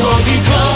飛び込む。